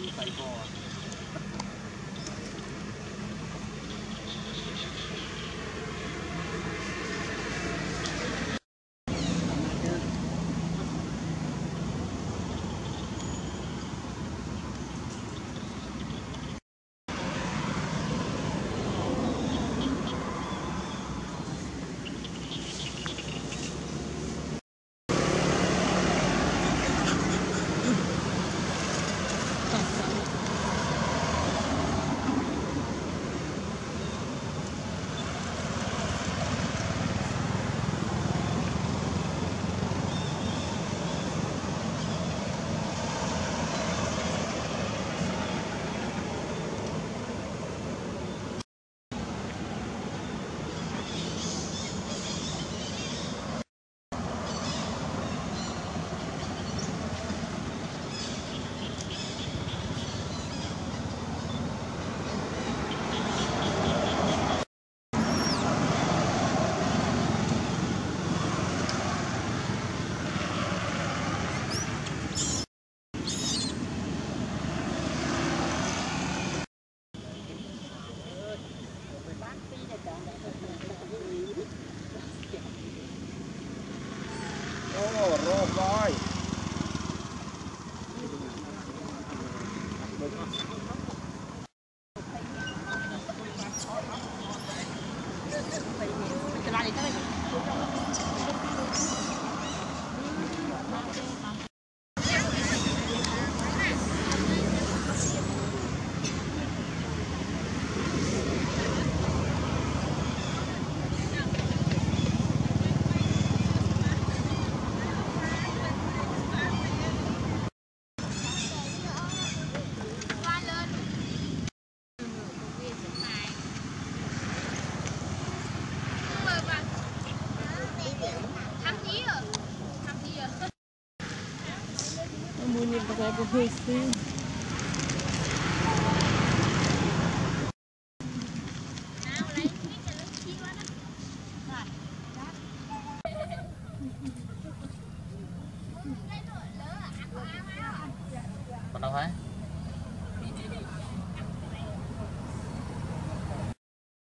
你快跑啊。rồi. មួយនេះប្រហែលទៅស៊ី còn đâu hết